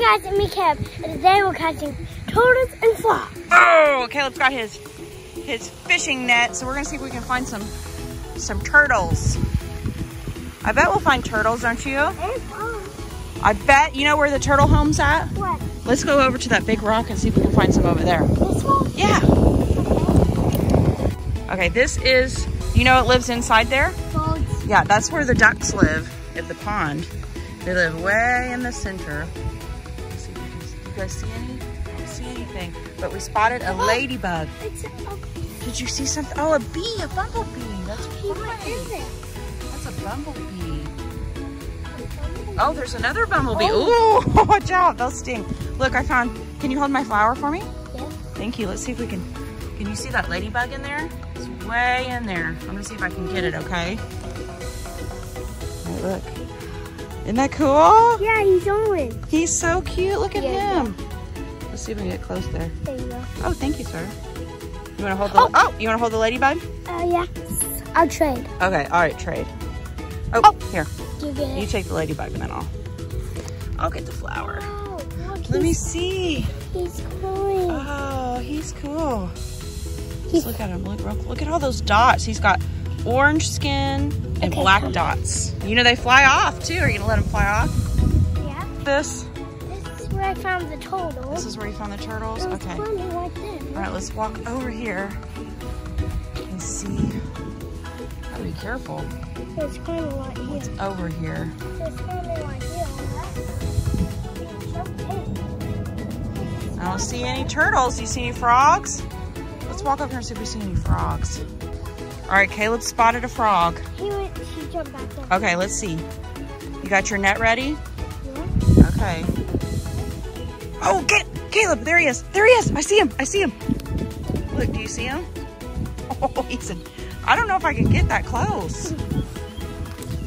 Hi guys, it's me Kev, and today we're catching turtles and frogs. Oh, Caleb's got his his fishing net, so we're gonna see if we can find some some turtles. I bet we'll find turtles, don't you? I bet you know where the turtle home's at. What? Let's go over to that big rock and see if we can find some over there. This one? Yeah. Okay, this is you know it lives inside there. Frogs. Yeah, that's where the ducks live at the pond. They live way in the center. Let's see if you, can, you guys see any? I don't see anything. But we spotted a oh, ladybug. It's a Did you see something? Oh, a bee, a bumblebee. That's What right. is it? That's a bumblebee. Oh, there's another bumblebee. Oh. Ooh, watch out. They'll sting. Look, I found, can you hold my flower for me? Yeah. Thank you. Let's see if we can, can you see that ladybug in there? It's way in there. I'm gonna see if I can get it, okay? Hey, look. Isn't that cool? Yeah, he's on. He's so cute. Look at Yeah, him. Let's see if we can get close there. There you go. Oh, thank you, sir. You wanna hold the, oh, you wanna hold the ladybug? Uh, yeah. I'll trade. Okay, all right, trade. Oh, here. You get You take the ladybug and then I'll, I'll get the flower. Oh, look, Let me see. he's going. Oh, he's cool. He's- Let's look at him. Look, real- look at all those dots. He's got orange skin and Okay, black dots. You know they fly off too. Are you gonna let them fly off? Yeah. This. This is where I found the turtle. This is where you found the turtles. Okay. right. All right, let's walk over here and see. Gotta be careful. There's one right here. What's over here? There's one right here. I don't see any turtles. Do you see any frogs? Let's walk over here and see if we see any frogs. All right, Caleb spotted a frog. He went. He jumped back in. Okay, let's see. You got your net ready? Yeah. Okay. Oh, get Caleb! There he is! There he is! I see him! I see him! Look, do you see him? Oh, he's in. I don't know if I can get that close.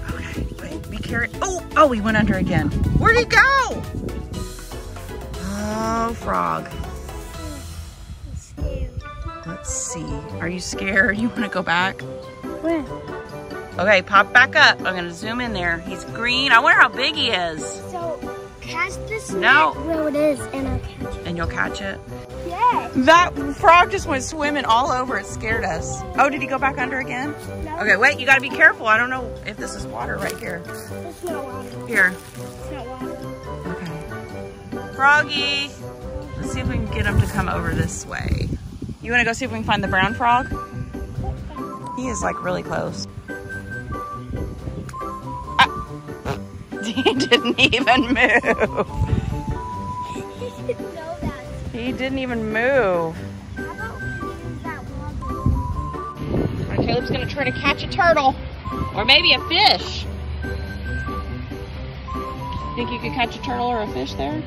Okay, wait. Be careful. Oh, oh, he went under again. Where'd he go? Oh, frog. Let's see. Are you scared? You want to go back? Where? Okay, pop back up. I'm gonna zoom in there. He's green. I wonder how big he is. So catch this No. where it is, and I'll catch it. And you'll catch it. Yeah. That frog just went swimming all over. It scared us. Oh, did he go back under again? No, Okay, wait. You gotta be careful. I don't know if this is water right here. It's not water. Here. It's not water. Okay. Froggy. Let's see if we can get him to come over this way. You wanna go see if we can find the brown frog? He is like really close. Ah. He didn't even move. He didn't even move. How about we use that water? Alright, Caleb's gonna try to catch a turtle. Or maybe a fish. Think you could catch a turtle or a fish there?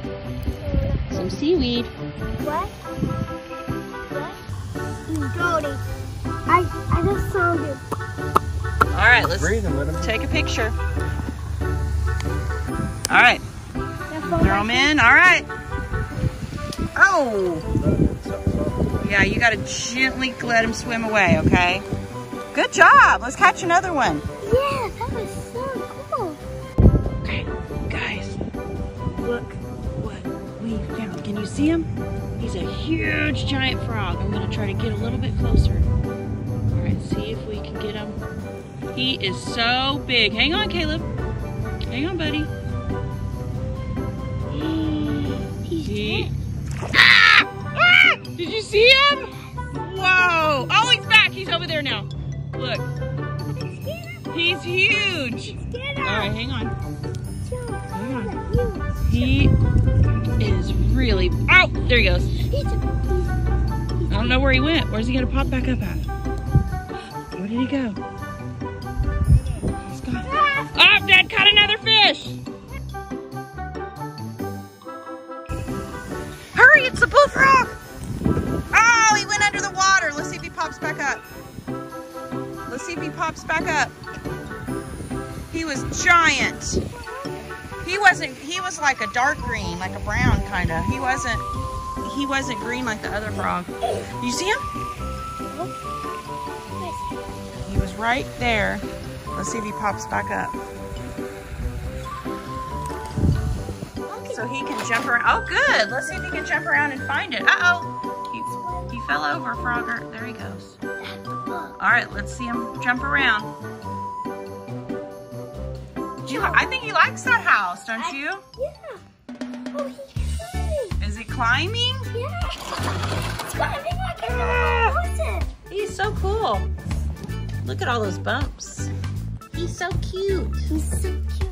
Some seaweed. What? What? Just found him. Alright, let's Breathing with him. take a picture. Alright, throw them in. Alright. Oh! Yeah, you gotta gently let him swim away, okay? Good job. Let's catch another one. Yeah, that was so cool. Okay, guys, look what we found. Can you see him? He's a huge giant frog. I'm gonna try to get a little bit closer. See if we can get him. He is so big. Hang on, Caleb. Hang on, buddy. He's He... Ah! Ah! Did you see him? Whoa! Oh, he's back. He's over there now. Look, he's huge. All right, hang on. Hang on. He is really. Oh, there he goes. I don't know where he went. Where's he gonna pop back up at? Where you go? He's gone. Oh, Dad caught another fish. Hurry, it's the bullfrog. Oh, he went under the water. Let's see if he pops back up. Let's see if he pops back up. He was giant. He wasn't, he was like a dark green, like a brown kind of. He wasn't, he wasn't green like the other frog. You see him? Was right there. Let's see if he pops back up. So he can jump around. Oh, good. Let's see if he can jump around and find it. Uh-oh. He, he fell over, Frogger. There he goes. All right, let's see him jump around. You, I think he likes that house, don't you? Yeah. Oh, he's climbing. Is he climbing? Yeah. It's climbing like a Yeah. He's so cool. Look at all those bumps. He's so cute. He's so cute.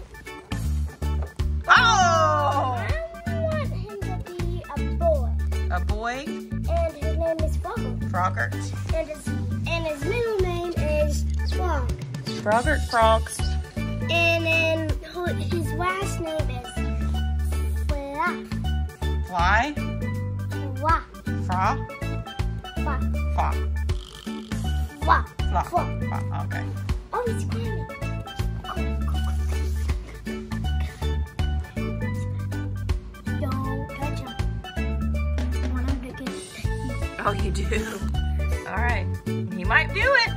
Oh! I want him to be a boy. A boy, And his name is Froggle. Frogger. And his, and his middle name is Frog. Frogger Frogs. And then his last name is Fla. Fly, Fla. fra, Fla. fa, Fla. Fla, Fla. fa. Okay. Oh, he's climbing. Don't touch him. I want him to Oh, you do. All right. He might do it.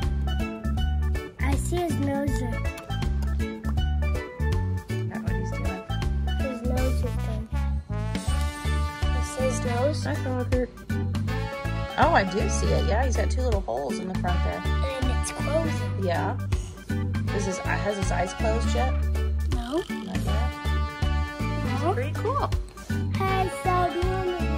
I see his nose. That's what he's doing. His nose is done. This is his nose. Hi, Frogger. Oh, I do see it. Yeah, he's got two little holes in the front there it's. Yeah. Is his, uh, has his eyes closed yet? No. Not yet. No. Pretty cool. Hey, so